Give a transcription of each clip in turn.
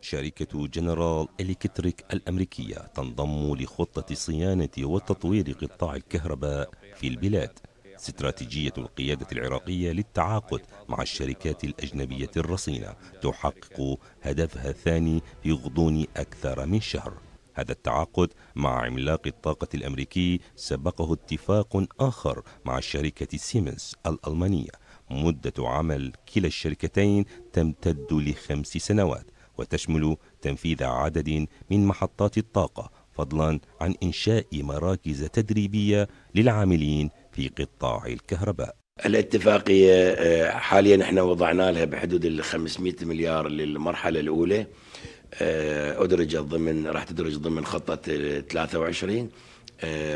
شركة جنرال إلكتريك الأمريكية تنضم لخطة صيانة وتطوير قطاع الكهرباء في البلاد. استراتيجية القيادة العراقية للتعاقد مع الشركات الأجنبية الرصينة تحقق هدفها الثاني في غضون أكثر من شهر. هذا التعاقد مع عملاق الطاقة الأمريكي سبقه اتفاق آخر مع الشركة سيمنز الألمانية. مدة عمل كلا الشركتين تمتد لخمس سنوات. وتشمل تنفيذ عدد من محطات الطاقة فضلا عن إنشاء مراكز تدريبية للعاملين في قطاع الكهرباء. الاتفاقية آه، حاليا إحنا وضعنا لها بحدود ال 500 مليار للمرحلة الأولى آه، أدرجت ضمن راح تدرج ضمن خطة 23 آه،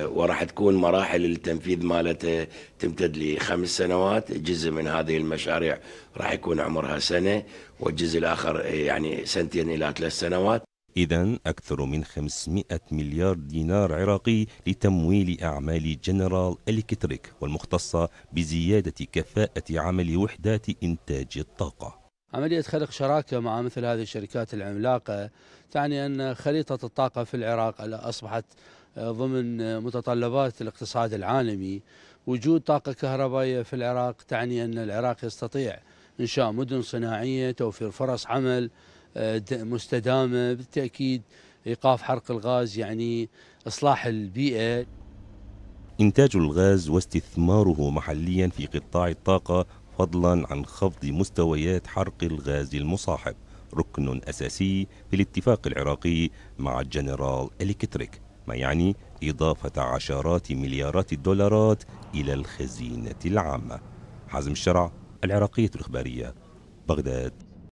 وراح تكون مراحل التنفيذ مالتها تمتد لخمس سنوات. جزء من هذه المشاريع راح يكون عمرها سنة والجزء الآخر يعني سنتين إلى ثلاث سنوات. إذا أكثر من 500 مليار دينار عراقي لتمويل أعمال جنرال إلكتريك والمختصة بزيادة كفاءة عمل وحدات إنتاج الطاقة. عملية خلق شراكة مع مثل هذه الشركات العملاقة تعني أن خريطة الطاقة في العراق أصبحت ضمن متطلبات الاقتصاد العالمي. وجود طاقة كهربائية في العراق تعني أن العراق يستطيع إنشاء مدن صناعية توفير فرص عمل مستدامة. بالتأكيد إيقاف حرق الغاز يعني إصلاح البيئة. إنتاج الغاز واستثماره محليا في قطاع الطاقة فضلا عن خفض مستويات حرق الغاز المصاحب. ركن أساسي في الاتفاق العراقي مع جنرال إلكتريك. ما يعني إضافة عشرات مليارات الدولارات إلى الخزينة العامة. حازم الشرع العراقية الإخبارية بغداد.